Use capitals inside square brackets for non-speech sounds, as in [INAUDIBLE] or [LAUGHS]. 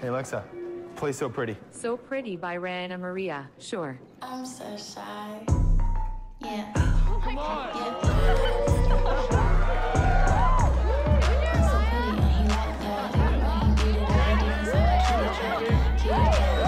Hey, Alexa, play So Pretty. So Pretty by Reyanna Maria. Sure. I'm so shy. Yeah. Oh Come on. Yeah. [LAUGHS]